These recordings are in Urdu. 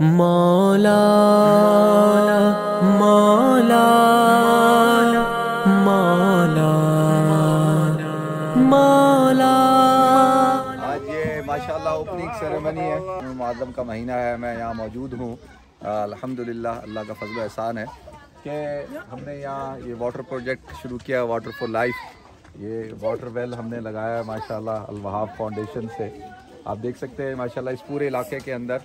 مولا مولا مولا مولا۔ آج یہ ماشاءاللہ اوپننگ سیریمنی ہے۔ معظم کا مہینہ ہے، میں یہاں موجود ہوں۔ الحمدللہ، اللہ کا فضل و احسان ہے کہ ہم نے یہاں یہ واٹر پروجیکٹ شروع کیا واٹر فور لائف یہ واٹر ویل ہم نے لگایا ہے، ماشاءاللہ، الوہاب فاؤنڈیشن سے۔ آپ دیکھ سکتے ہیں، ماشاءاللہ اس پورے علاقے کے اندر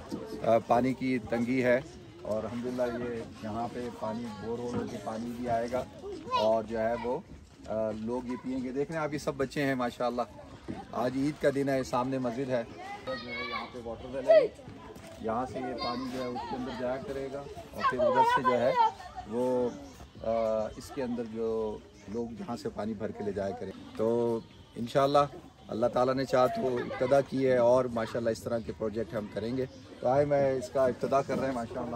پانی کی تنگی ہے اور الحمدللہ یہ یہاں پہ پانی، بور ہو کے پانی بھی آئے گا اور جو ہے وہ لوگ یہ پئیں گے۔ دیکھ رہے ہیں آپ، یہ سب بچے ہیں، ماشاءاللہ۔ آج عید کا دن ہے سامنے مسجد ہے۔ جو ہے یہاں پہ واٹر ویل ہے۔ یہاں سے یہ پانی جو ہے اس کے اندر جایا کرے گا اور پھر ادھر سے جو ہے وہ اس کے اندر جو لوگ جہاں سے پانی بھر کے لے جایا کریں۔ تو انشاءاللہ اللہ تعالیٰ نے چاہ تو ابتدا کی ہے اور ماشاءاللہ اس طرح کے پروجیکٹ ہم کریں گے۔ تو آئے میں اس کا ابتدا کر رہے ہیں، ماشاءاللہ۔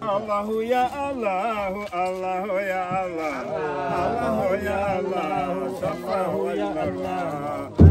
اللہ يا اللہ الله يا اللہ الله يا الله اللہ۔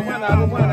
não é não. É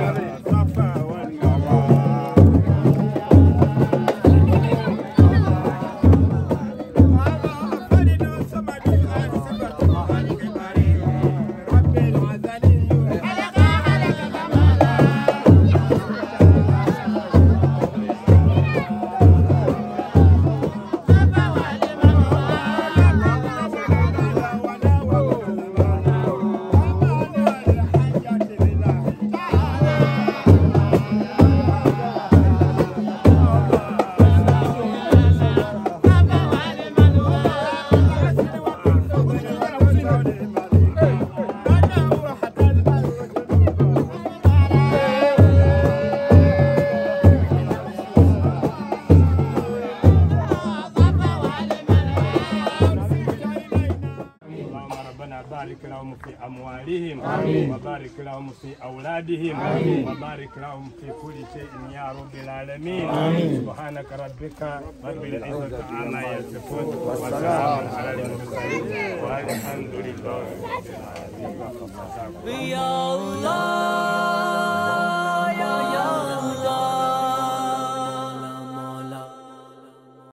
ربنا بارك لهم في أموالهم وبارك لهم في أولادهم وبارك لهم في كل شيء يا رب العالمين. سبحانك ربك رب العزة عما يصفون وسلام على المرسلين. والحمد لله یا اللہ